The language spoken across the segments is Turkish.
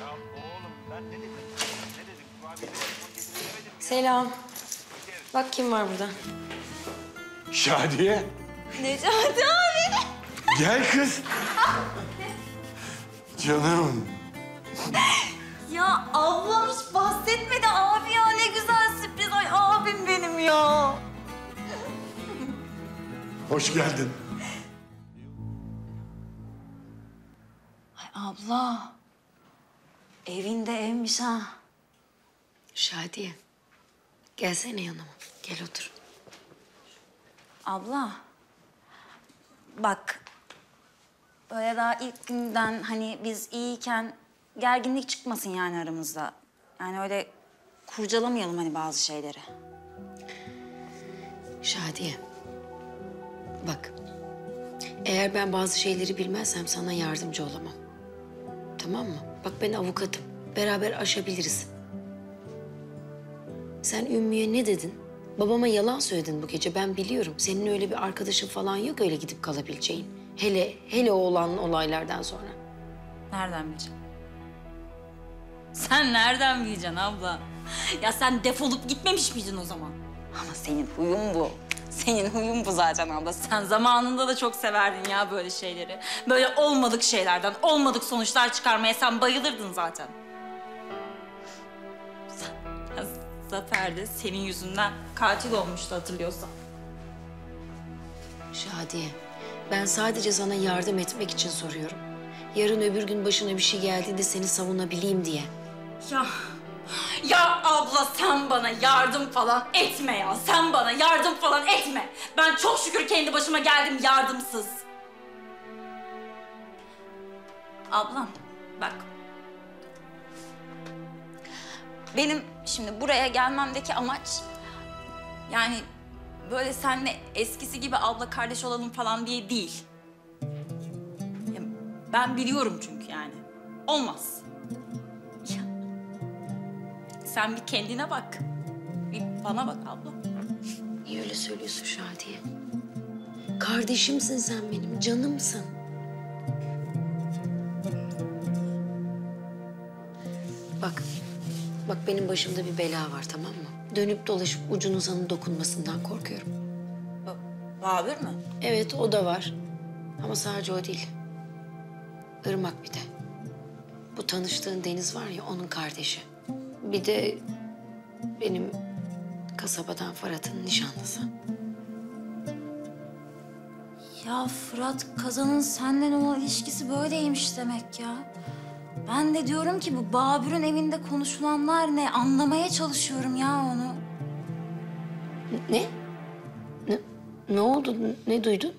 Ya oğlum ben ne dedim? Ne dedim? Kurabiye telefon getiremedim mi? Selam. Bak kim var burada. Şadiye. Necati abi. Gel kız. Canım. Ya ablam hiç bahsetmedi abi ya ne güzel sürpriz. Ay abim benim ya. Hoş geldin. Ay abla. Evinde evmiş ha. Şadiye. Gelsene yanıma. Gel otur. Abla. Bak. Böyle daha ilk günden hani biz iyiyken gerginlik çıkmasın yani aramızda. Yani öyle kurcalamayalım hani bazı şeyleri. Şadiye. Bak. Eğer ben bazı şeyleri bilmezsem sana yardımcı olamam. Tamam mı? Bak ben avukatım. Beraber aşabiliriz. Sen Ümmü'ye ne dedin? Babama yalan söyledin bu gece. Ben biliyorum. Senin öyle bir arkadaşın falan yok öyle gidip kalabileceğin. Hele, hele o olan olaylardan sonra. Nereden bileceksin? Sen nereden bileceksin abla? Ya sen defolup gitmemiş miydin o zaman? Ama senin huyun bu. Senin huyun bu zaten abla. Sen zamanında da çok severdin ya böyle şeyleri. Böyle olmadık şeylerden, olmadık sonuçlar çıkarmaya sen bayılırdın zaten. Ya Zafer de senin yüzünden katil olmuştu hatırlıyorsan. Şadiye, ben sadece sana yardım etmek için soruyorum. Yarın öbür gün başına bir şey geldiğinde seni savunabileyim diye. Ya ya abla sen bana yardım falan etme ya. Sen bana yardım falan etme. Ben çok şükür kendi başıma geldim yardımsız. Ablam bak. Benim şimdi buraya gelmemdeki amaç yani böyle senle eskisi gibi abla kardeş olalım falan diye değil. Ben biliyorum çünkü yani. Olmaz. Sen bir kendine bak. Bir bana bak abla. Niye öyle söylüyorsun Şadiye? Kardeşimsin sen benim, canımsın. Bak, bak benim başımda bir bela var tamam mı? Dönüp dolaşıp ucunun sana dokunmasından korkuyorum. Babür mü? Evet o da var. Ama sadece o değil. Irmak bir de. Bu tanıştığın Deniz var ya onun kardeşi. Bir de benim kasabadan Fırat'ın nişanlısı. Ya Fırat Kazan'ın senden olan ilişkisi böyleymiş demek ya. Ben de diyorum ki bu Babür'ün evinde konuşulanlar ne? Anlamaya çalışıyorum ya onu. Ne? Ne, ne oldu? Ne duydun?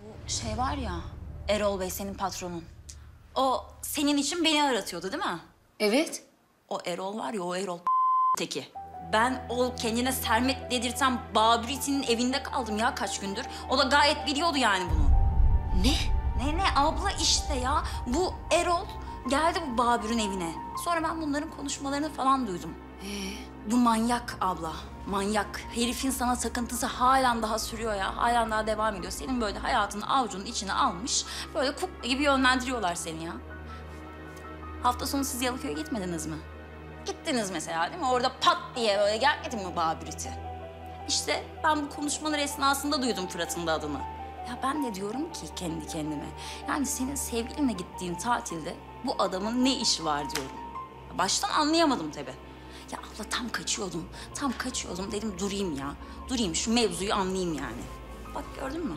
Bu şey var ya, Erol Bey senin patronun. O senin için beni aratıyordu değil mi? Evet. O Erol var ya, o Erol teki. Ben o kendine Sermet dedirten Babür itinin evinde kaldım ya kaç gündür. O da gayet biliyordu yani bunu. Ne? Ne ne abla işte ya. Bu Erol geldi bu Babür'ün evine. Sonra ben bunların konuşmalarını falan duydum. Bu manyak abla. Manyak. Herifin sana takıntısı halen daha sürüyor ya. Halen daha devam ediyor. Senin böyle hayatını avucunun içine almış. Böyle kukla gibi yönlendiriyorlar seni ya. Hafta sonu siz Yalıköy'e gitmediniz mi? Gittiniz mesela değil mi? Orada pat diye böyle gelmedi mi Babür'iti? İşte ben bu konuşmalar esnasında duydum Fırat'ın da adını. Ya ben de diyorum ki kendi kendime. Yani senin sevgilinle gittiğin tatilde bu adamın ne işi var diyorum. Baştan anlayamadım tabii. Ya abla tam kaçıyordum. Tam kaçıyordum. Dedim durayım ya. Durayım şu mevzuyu anlayayım yani. Bak gördün mü?